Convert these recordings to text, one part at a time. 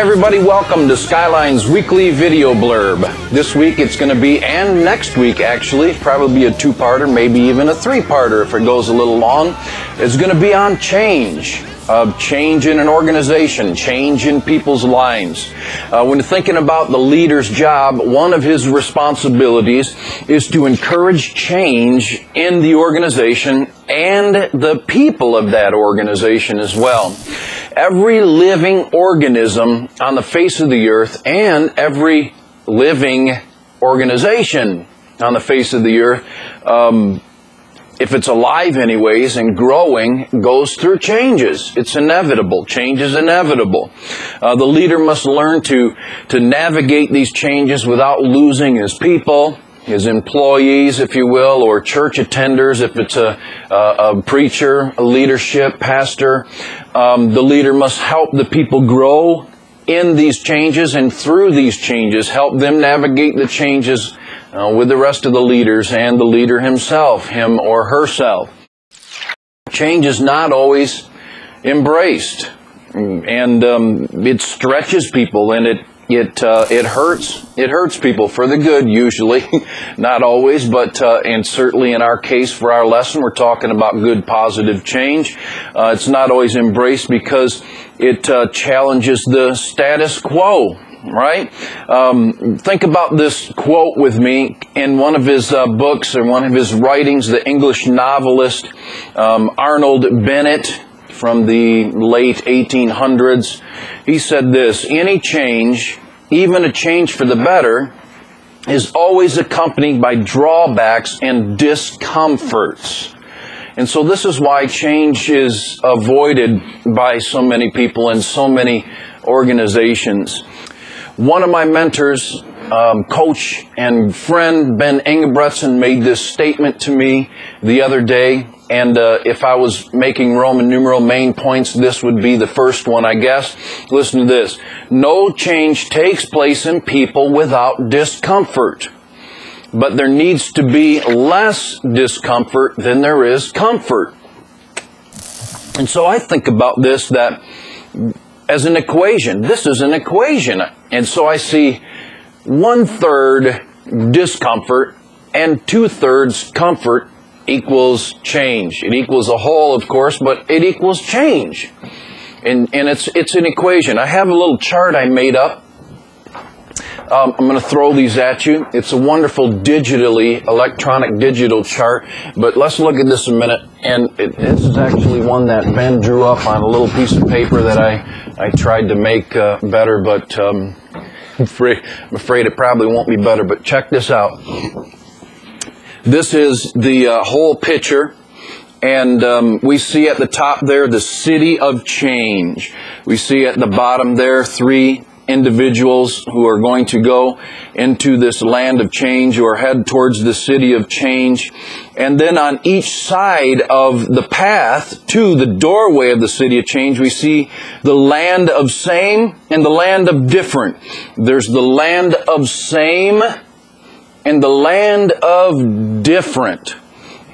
everybody. Welcome to Skyline's weekly video blurb. This week it's going to be, and next week actually, probably a two parter, maybe even a three parter if it goes a little long. It's going to be on change. Of change in an organization, change in people's lives. Uh, when thinking about the leader's job, one of his responsibilities is to encourage change in the organization and the people of that organization as well. Every living organism on the face of the earth and every living organization on the face of the earth um, if it's alive anyways and growing, goes through changes. It's inevitable. Change is inevitable. Uh, the leader must learn to, to navigate these changes without losing his people, his employees, if you will, or church attenders, if it's a, a, a preacher, a leadership, pastor. Um, the leader must help the people grow in these changes and through these changes, help them navigate the changes uh, with the rest of the leaders and the leader himself, him or herself. Change is not always embraced, and um, it stretches people, and it it uh, it hurts. It hurts people for the good, usually, not always, but uh, and certainly in our case for our lesson, we're talking about good, positive change. Uh, it's not always embraced because it uh, challenges the status quo right? Um, think about this quote with me in one of his uh, books or one of his writings, the English novelist um, Arnold Bennett from the late 1800s. He said this Any change, even a change for the better, is always accompanied by drawbacks and discomforts. And so this is why change is avoided by so many people and so many organizations. One of my mentors, um, coach and friend Ben Engebretson made this statement to me the other day. And uh, if I was making Roman numeral main points, this would be the first one, I guess. Listen to this. No change takes place in people without discomfort. But there needs to be less discomfort than there is comfort. And so I think about this that as an equation. This is an equation. And so I see one third discomfort and two thirds comfort equals change. It equals a whole, of course, but it equals change. And, and it's, it's an equation. I have a little chart I made up um, I'm going to throw these at you. It's a wonderful digitally, electronic digital chart, but let's look at this a minute. And it, this is actually one that Ben drew up on a little piece of paper that I, I tried to make uh, better, but um, I'm, afraid, I'm afraid it probably won't be better. But check this out. This is the uh, whole picture. And um, we see at the top there the city of change. We see at the bottom there three individuals who are going to go into this land of change or head towards the city of change. And then on each side of the path to the doorway of the city of change, we see the land of same and the land of different. There's the land of same and the land of different.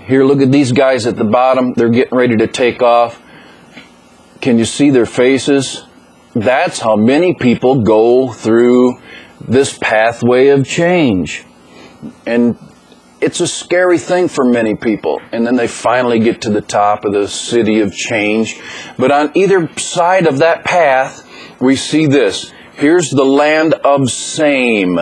Here, look at these guys at the bottom. They're getting ready to take off. Can you see their faces? That's how many people go through this pathway of change. And it's a scary thing for many people. And then they finally get to the top of the city of change. But on either side of that path, we see this. Here's the land of same.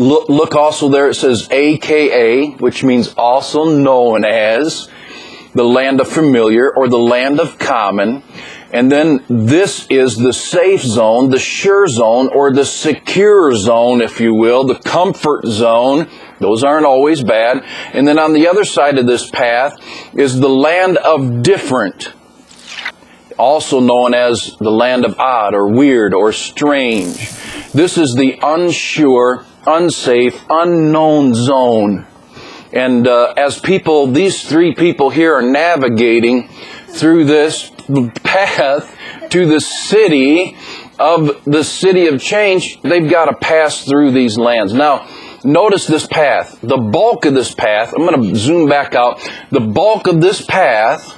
Look, look also there, it says AKA, which means also known as the land of familiar or the land of common. And then this is the safe zone, the sure zone, or the secure zone, if you will, the comfort zone. Those aren't always bad. And then on the other side of this path is the land of different, also known as the land of odd or weird or strange. This is the unsure, unsafe, unknown zone. And uh, as people, these three people here are navigating through this path to the city of the city of change, they've got to pass through these lands. Now, notice this path. The bulk of this path, I'm going to zoom back out. The bulk of this path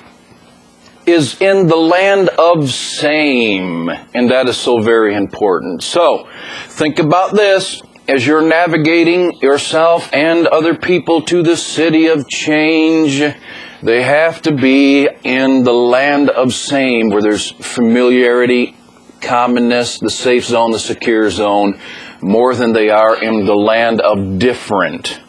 is in the land of same, and that is so very important. So, think about this as you're navigating yourself and other people to the city of change. They have to be in the land of same, where there's familiarity, commonness, the safe zone, the secure zone, more than they are in the land of different.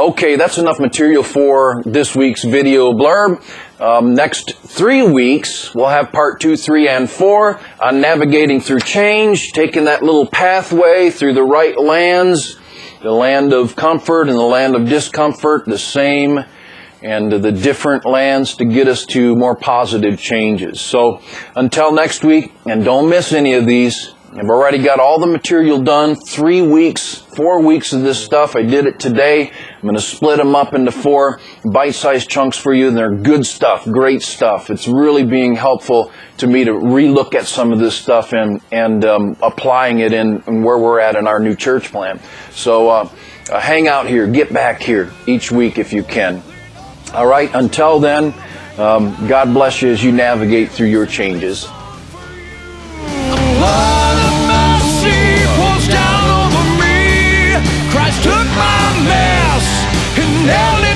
Okay, that's enough material for this week's video blurb. Um, next three weeks, we'll have part two, three, and four on navigating through change, taking that little pathway through the right lands, the land of comfort and the land of discomfort, the same and the different lands to get us to more positive changes. So until next week, and don't miss any of these. I've already got all the material done. Three weeks, four weeks of this stuff. I did it today. I'm going to split them up into four bite-sized chunks for you. And They're good stuff, great stuff. It's really being helpful to me to relook at some of this stuff and and um, applying it in, in, where we're at in our new church plan. So uh, uh, hang out here, get back here each week if you can. All right. Until then, um, God bless you as you navigate through your changes. Nelly